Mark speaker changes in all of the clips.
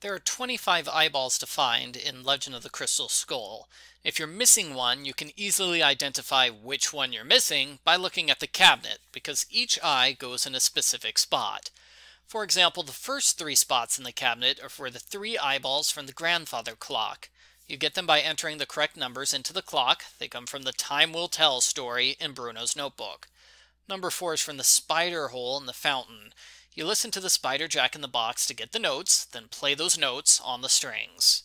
Speaker 1: There are 25 eyeballs to find in Legend of the Crystal Skull. If you're missing one, you can easily identify which one you're missing by looking at the cabinet, because each eye goes in a specific spot. For example, the first three spots in the cabinet are for the three eyeballs from the grandfather clock. You get them by entering the correct numbers into the clock. They come from the Time Will Tell story in Bruno's notebook. Number four is from the spider hole in the fountain. You listen to the spider jack in the box to get the notes, then play those notes on the strings.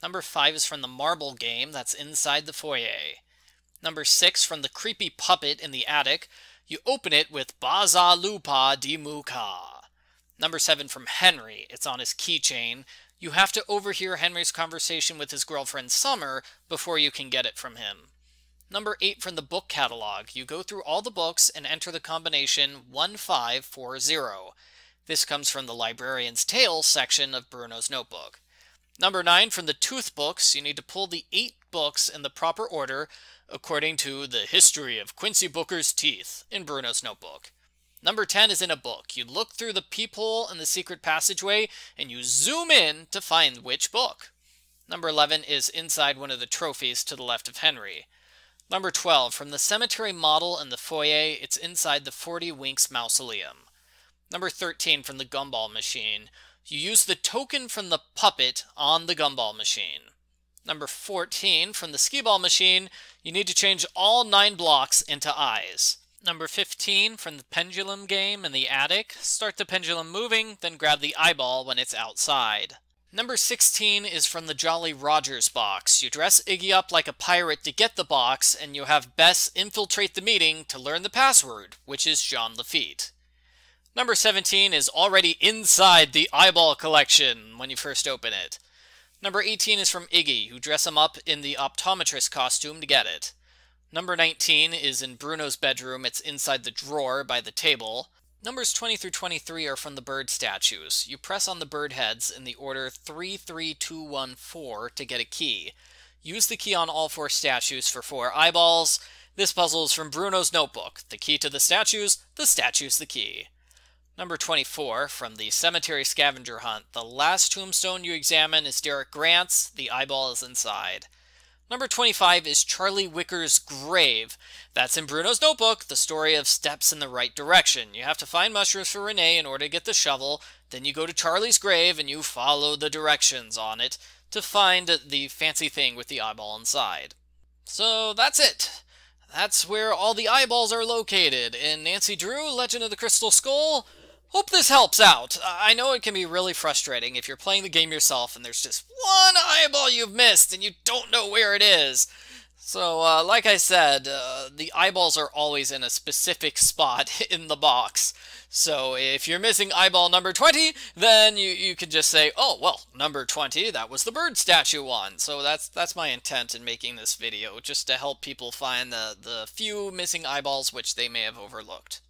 Speaker 1: Number 5 is from the marble game that's inside the foyer. Number 6 from the creepy puppet in the attic. You open it with Baza Lupa di Muka. Number 7 from Henry. It's on his keychain. You have to overhear Henry's conversation with his girlfriend Summer before you can get it from him. Number 8 from the book catalog. You go through all the books and enter the combination 1540. This comes from the Librarian's Tale section of Bruno's notebook. Number 9 from the Tooth books. You need to pull the 8 books in the proper order according to the history of Quincy Booker's teeth in Bruno's notebook. Number 10 is in a book. You look through the peephole in the secret passageway and you zoom in to find which book. Number 11 is inside one of the trophies to the left of Henry. Number 12, from the cemetery model in the foyer, it's inside the 40 Winks mausoleum. Number 13, from the gumball machine, you use the token from the puppet on the gumball machine. Number 14, from the skee-ball machine, you need to change all nine blocks into eyes. Number 15, from the pendulum game in the attic, start the pendulum moving, then grab the eyeball when it's outside. Number 16 is from the Jolly Rogers box. You dress Iggy up like a pirate to get the box, and you have Bess infiltrate the meeting to learn the password, which is Jean Lafitte. Number 17 is already inside the eyeball collection when you first open it. Number 18 is from Iggy, who dress him up in the optometrist costume to get it. Number 19 is in Bruno's bedroom. It's inside the drawer by the table. Numbers 20 through 23 are from the bird statues. You press on the bird heads in the order 33214 to get a key. Use the key on all four statues for four eyeballs. This puzzle is from Bruno's notebook. The key to the statues, the statue's the key. Number 24, from the Cemetery Scavenger Hunt. The last tombstone you examine is Derek Grant's. The eyeball is inside. Number 25 is Charlie Wicker's Grave. That's in Bruno's notebook, the story of steps in the right direction. You have to find mushrooms for Renee in order to get the shovel, then you go to Charlie's grave and you follow the directions on it to find the fancy thing with the eyeball inside. So that's it. That's where all the eyeballs are located in Nancy Drew, Legend of the Crystal Skull. Hope this helps out. I know it can be really frustrating if you're playing the game yourself and there's just one eyeball you've missed and you don't know where it is. So, uh, like I said, uh, the eyeballs are always in a specific spot in the box. So if you're missing eyeball number 20, then you, you could just say, oh, well, number 20, that was the bird statue one. So that's that's my intent in making this video, just to help people find the, the few missing eyeballs which they may have overlooked.